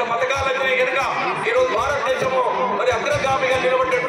ఇలా పథకాలన్నీ కనుక ఈరోజు భారతదేశము మరి అగ్రగామిగా నిలబడినటువంటి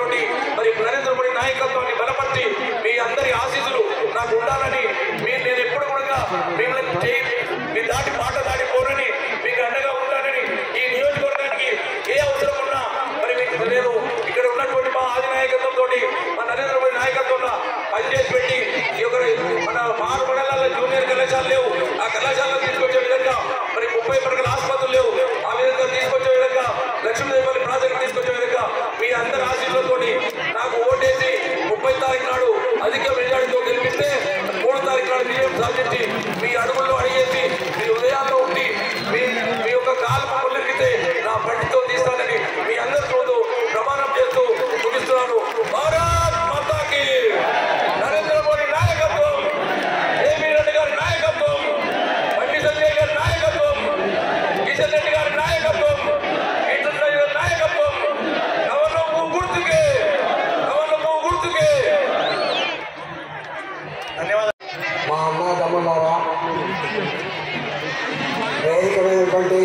ఎందుకంటే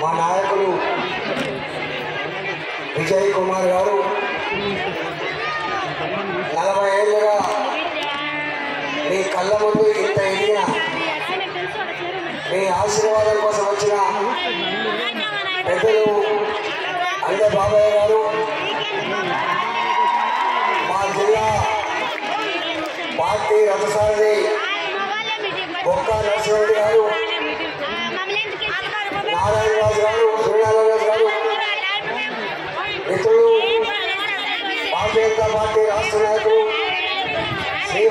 మా నాయకులు విజయ్ కుమార్ గారు నలభై ఏళ్ళుగా మీ కళ్ళ ముందు ఇంత ఎదిగిన మీ ఆశీర్వాదం కోసం వచ్చిన పెద్దలు అందే బాబాయ్ గారు మా జిల్లా పార్టీ రథసారథి బొక్క నరసింహరెడ్డి గారు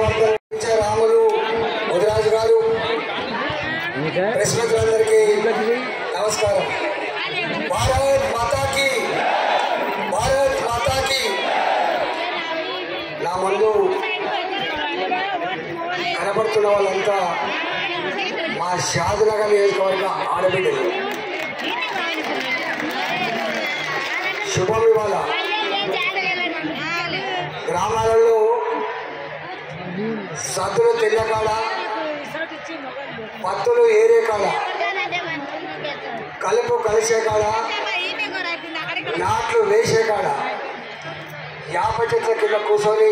విజయ రాములు ముదిరాజు గారు ప్రెస్ మిత్రులందరికీ నమస్కారం. భారత్ మాతాకి భారత్ మాతాకి. నా ముందు కనబడుతున్న వాళ్ళంతా మా షాద్నగర్ నియోజకవర్గ ఆడబిడ్డలు. శుభం సద్దులు తిన్నకాడ పత్తులు ఏరే కాడ కలుపు కలిసే కాడ నాట్లు వేసే కాడ యాప చెట్ల కింద కూర్చొని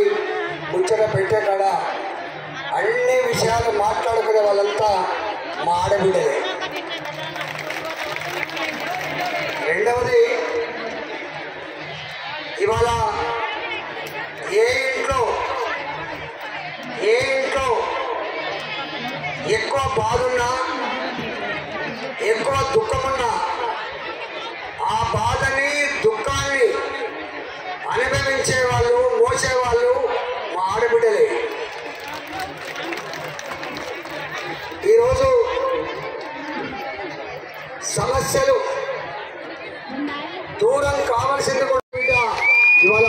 ముచ్చట పెట్టే కాడ అన్ని విషయాలు మాట్లాడుకునే వాళ్ళంతా మా ఆడబిడ్డలే. ఎక్కువ బాధున్నా ఎక్కువ దుఃఖమున్నా ఆ బాధని దుఃఖాన్ని అనుభవించే వాళ్ళు మోసే వాళ్ళు మా ఆడబిడ్డలే. ఈరోజు సమస్యలు దూరం కావాల్సింది కూడా బిడ్డ. ఇవాళ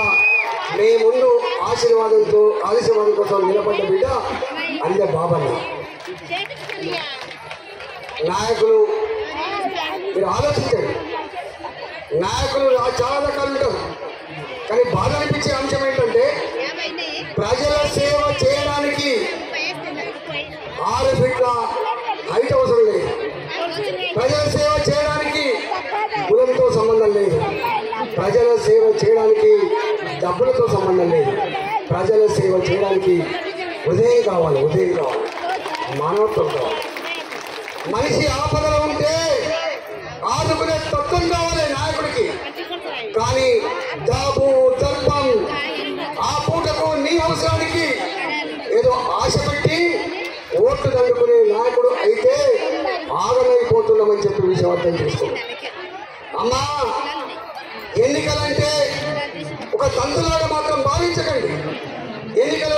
మీ ముందు ఆశీర్వాదంతో ఆశీర్వాదం కోసం నిలబడ్డ బిడ్డ అందే బాబన్న. నాయకులు మీరు ఆలోచించండి. నాయకులు రా- చాలా రకాలు ఉంటారు. కానీ బాధ అనిపించే అంశం ఏంటంటే ప్రజల సేవ చేయడానికి ఆరు ఫీట్ల హైట్ అవసరం లేదు. ప్రజల సేవ చేయడానికి కులంతో సంబంధం లేదు. ప్రజల సేవ చేయడానికి డబ్బులతో సంబంధం లేదు. ప్రజల సేవ చేయడానికి ఉదయం కావాలి ఉదయం కావాలి. మానవత్వం కావాలి మనిషి ఆపదలో ఉంటే ఆదుకునే తత్వం కావాలి నాయకుడికి. కానీ దాబు దర్పం ఆ పూటకు నీ అవసరానికి ఏదో ఆశ పెట్టి ఓట్లు దండుకునే నాయకుడు అయితే ఆగమైపోతున్నామని చెప్పి విషయం అర్థం చేసుకోండి. అమ్మా ఎన్నికలంటే ఒక తంతులాగా మాత్రం భావించకండి ఎన్నికలు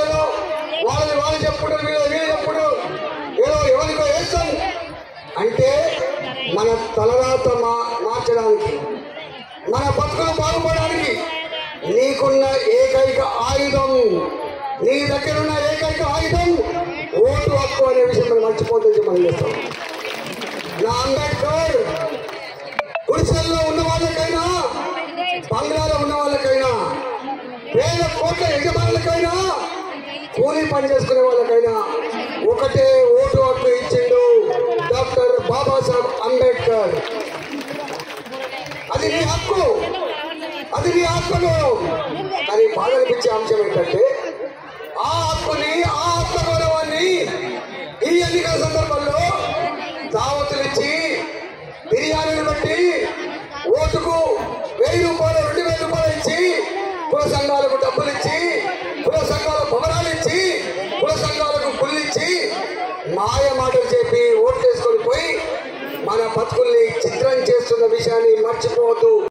తలరాత మా మార్చడానికి. మన బతుకులు బాగుపడడానికి నీకున్న ఏకైక ఆయుధం నీ దగ్గర ఉన్న ఏకైక ఆయుధం ఓటు హక్కు అనే విషయం మనం మర్చిపోతుంది మనం చేస్తాం. నా అంబేద్కర్ గుడిసెల్లో ఉన్న వాళ్ళకైనా బంగ్లాలో ఉన్న వాళ్ళకైనా వేల కోట్ల యజమానులకైనా కూలీ పని చేసుకునే వాళ్ళకైనా ఒకటే ఓటు బాబాసాహెబ్ అంబేద్కర్. అది నీ హక్కు. అది నీ హక్కును అని బాధ అనిపించే అంశం ఏంటంటే ఆ హక్కుని ఆ ఆత్మ గౌరవాన్ని ఈ ఎన్నికల సందర్భంలో దావతులు ఇచ్చి బిర్యానీని బట్టి ఓటుకు వెయ్యి రూపాయలు రెండు వేల రూపాయలు ఇచ్చి కుల సంఘాలకు డబ్బులు ఇచ్చి కుల సంఘాల భవనాలు ఇచ్చి కుల సంఘాలకు గుళ్ళు ఇచ్చి మాయ మాటలు చెప్పి ఓట్లు మన బతుకుల్ని చిత్రం చేస్తున్న విషయాన్ని మర్చిపోవద్దు.